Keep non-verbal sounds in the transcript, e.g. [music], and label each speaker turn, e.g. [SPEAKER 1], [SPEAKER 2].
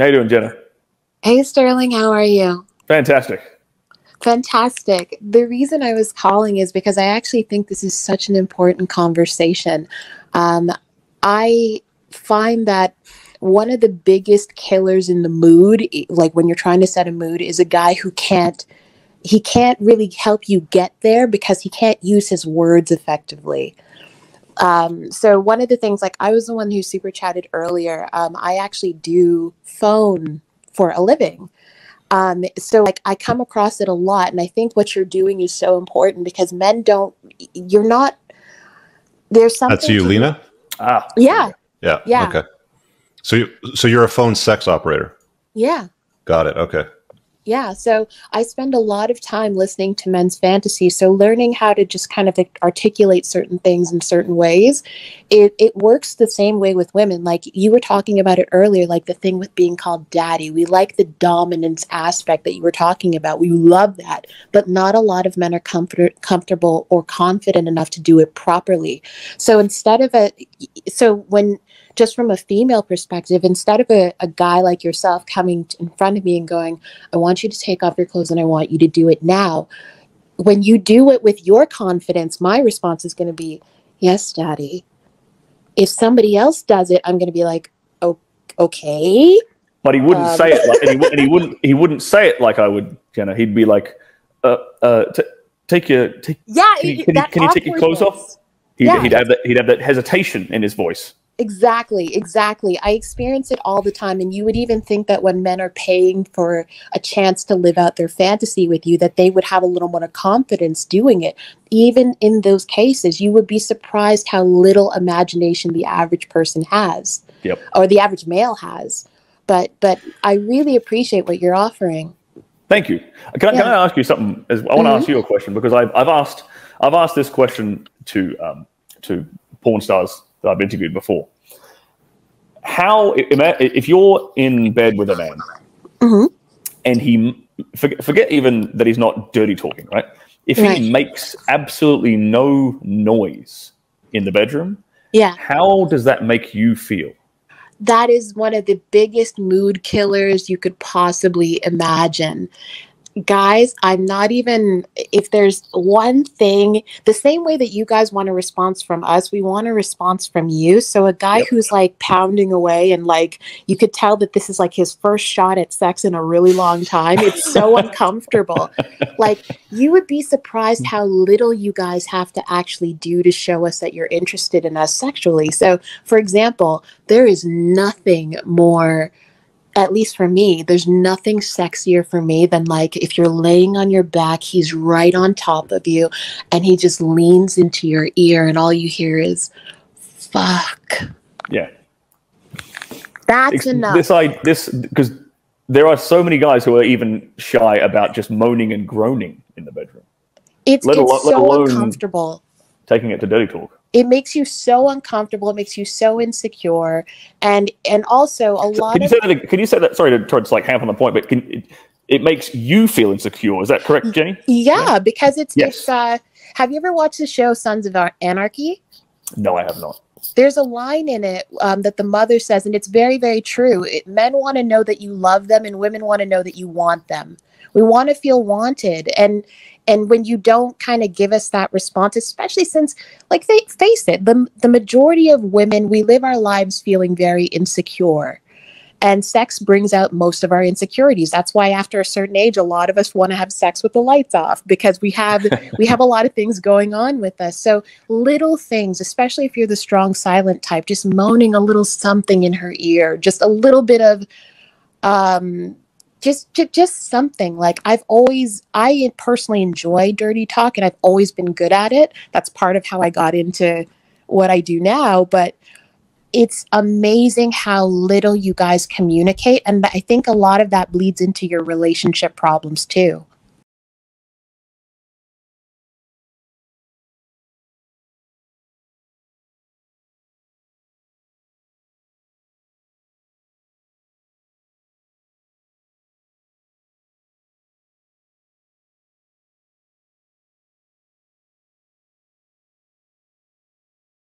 [SPEAKER 1] How you doing, Jenna?
[SPEAKER 2] Hey, Stirling, how are you?
[SPEAKER 1] Fantastic.
[SPEAKER 2] Fantastic. The reason I was calling is because I actually think this is such an important conversation. Um, I find that one of the biggest killers in the mood, like when you're trying to set a mood, is a guy who can't he can't really help you get there because he can't use his words effectively. Um, so one of the things, like I was the one who super chatted earlier. Um, I actually do phone for a living. Um, so like I come across it a lot, and I think what you're doing is so important because men don't. You're not. There's something.
[SPEAKER 3] That's you, Lena.
[SPEAKER 1] Ah.
[SPEAKER 2] Yeah.
[SPEAKER 3] Yeah.
[SPEAKER 2] Yeah.
[SPEAKER 3] Okay. So you so you're a phone sex operator.
[SPEAKER 2] Yeah.
[SPEAKER 3] Got it. Okay.
[SPEAKER 2] Yeah, so I spend a lot of time listening to men's fantasies. So learning how to just kind of articulate certain things in certain ways, it it works the same way with women. Like you were talking about it earlier, like the thing with being called daddy. We like the dominance aspect that you were talking about. We love that, but not a lot of men are comfort, comfortable or confident enough to do it properly. So instead of a, so when just from a female perspective, instead of a, a guy like yourself coming in front of me and going, I want you to take off your clothes and I want you to do it now. When you do it with your confidence, my response is going to be, Yes, daddy. If somebody else does it, I'm going to be like, oh, okay.
[SPEAKER 1] But he wouldn't
[SPEAKER 2] Um,
[SPEAKER 1] say it, like, and, he, and he [laughs] wouldn't. He wouldn't say it like I would, Jenna. He'd be like, uh, uh, t- "Take your, take,
[SPEAKER 2] Yeah,
[SPEAKER 1] can you, can you, can you take your clothes off?" He'd,
[SPEAKER 2] Yeah.
[SPEAKER 1] he'd have that. He'd have that hesitation in his voice.
[SPEAKER 2] Exactly, exactly. I experience it all the time. And you would even think that when men are paying for a chance to live out their fantasy with you, that they would have a little more confidence doing it. Even in those cases, you would be surprised how little imagination the average person has
[SPEAKER 1] Yep.
[SPEAKER 2] or the average male has. But but I really appreciate what you're offering.
[SPEAKER 1] Thank you. Can, I can I ask you something? As, I want to
[SPEAKER 2] Mhm.
[SPEAKER 1] ask you a question because I've, I've asked I've asked this question to um, to porn stars that I've interviewed before. How if you're in bed with a man
[SPEAKER 2] Mhm.
[SPEAKER 1] and he forget, forget even that he's not dirty talking, right? If he
[SPEAKER 2] Right.
[SPEAKER 1] makes absolutely no noise in the bedroom,
[SPEAKER 2] Yeah.
[SPEAKER 1] how does that make you feel?
[SPEAKER 2] that is one of the biggest mood killers you could possibly imagine. Guys, I'm not even, if there's one thing, the same way that you guys want a response from us, we want a response from you. So, a guy
[SPEAKER 1] Yep.
[SPEAKER 2] who's like pounding away and like you could tell that this is like his first shot at sex in a really long time, it's so [laughs] uncomfortable. Like, you would be surprised how little you guys have to actually do to show us that you're interested in us sexually. So, for example, there is nothing more at least for me there's nothing sexier for me than like if you're laying on your back he's right on top of you and he just leans into your ear and all you hear is fuck
[SPEAKER 1] Yeah.
[SPEAKER 2] that's
[SPEAKER 1] Ex-
[SPEAKER 2] enough
[SPEAKER 1] This I this because there are so many guys who are even shy about just moaning and groaning in the bedroom,
[SPEAKER 2] it's,
[SPEAKER 1] let
[SPEAKER 2] it's
[SPEAKER 1] let
[SPEAKER 2] so
[SPEAKER 1] alone-
[SPEAKER 2] uncomfortable
[SPEAKER 1] taking it to dirty talk.
[SPEAKER 2] It makes you so uncomfortable it makes you so insecure and and also a
[SPEAKER 1] So
[SPEAKER 2] lot
[SPEAKER 1] can you
[SPEAKER 2] of
[SPEAKER 1] say that? Can you say that? Sorry to try to like hamp on the point, but can it, it makes you feel insecure? Is that correct, Jenny?
[SPEAKER 2] yeah because it's
[SPEAKER 1] Yes.
[SPEAKER 2] it's uh have you ever watched the show sons of anarchy
[SPEAKER 1] No, I have not.
[SPEAKER 2] There's a line in it um, that the mother says, and it's very, very true. It, men want to know that you love them, and women want to know that you want them. We want to feel wanted, and and when you don't kind of give us that response, especially since, like, they, face it, the the majority of women we live our lives feeling very insecure. And sex brings out most of our insecurities. That's why after a certain age, a lot of us want to have sex with the lights off because we have [laughs] we have a lot of things going on with us. So little things, especially if you're the strong silent type, just moaning a little something in her ear, just a little bit of um just ju- just something like I've always I personally enjoy dirty talk and I've always been good at it. That's part of how I got into what I do now, but it's amazing how little you guys communicate and I think a lot of that bleeds into your relationship problems too.